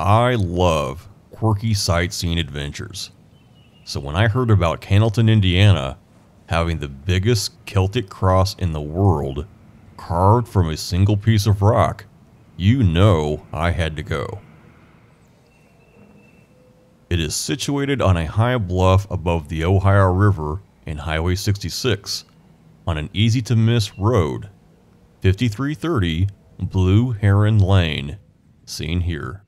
I love quirky sightseeing adventures. So when I heard about Cannelton, Indiana having the biggest Celtic cross in the world carved from a single piece of rock, you know I had to go. It is situated on a high bluff above the Ohio River and Highway 66 on an easy to miss road, 5330 Blue Heron Lane, seen here.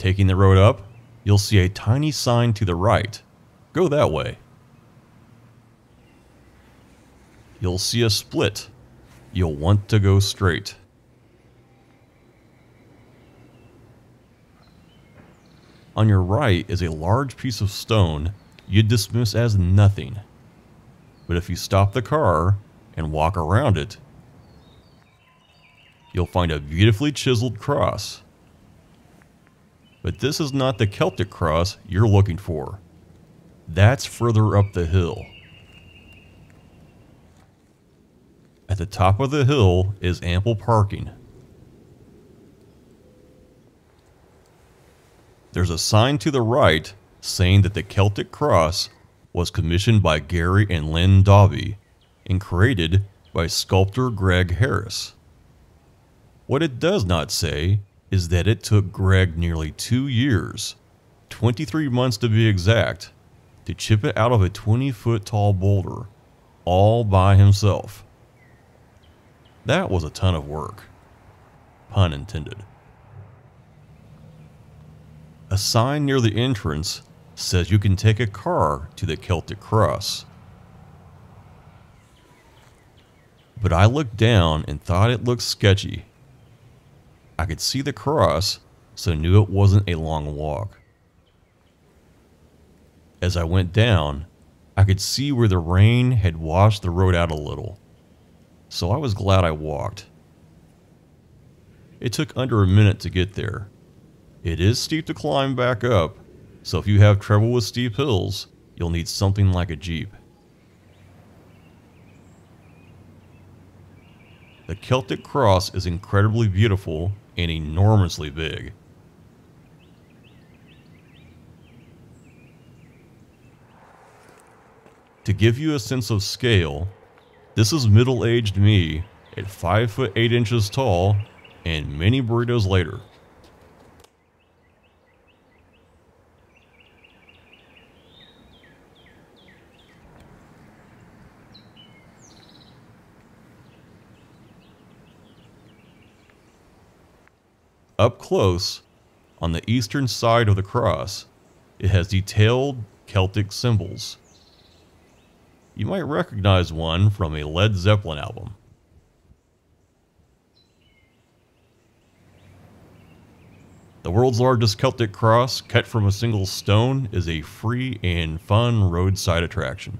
Taking the road up, you'll see a tiny sign to the right. Go that way. You'll see a split. You'll want to go straight. On your right is a large piece of stone you'd dismiss as nothing. But if you stop the car and walk around it, you'll find a beautifully chiseled cross. But this is not the Celtic cross you're looking for. That's further up the hill. At the top of the hill is ample parking. There's a sign to the right saying that the Celtic cross was commissioned by Gary and Lynn Dobby and created by sculptor Greg Harris. What it does not say is that it took Greg nearly two years, 23 months to be exact, to chip it out of a 20 foot tall boulder, all by himself. That was a ton of work. Pun intended. A sign near the entrance says you can take a car to the Celtic Cross. But I looked down and thought it looked sketchy. I could see the cross, so knew it wasn't a long walk. As I went down, I could see where the rain had washed the road out a little, so I was glad I walked. It took under a minute to get there. It is steep to climb back up, so if you have trouble with steep hills, you'll need something like a Jeep. The Celtic Cross is incredibly beautiful and enormously big. To give you a sense of scale, this is middle-aged me at 5 foot 8 inches tall and many burritos later. Up close, on the eastern side of the cross, it has detailed Celtic symbols. You might recognize one from a Led Zeppelin album. The world's largest Celtic cross, cut from a single stone, is a free and fun roadside attraction.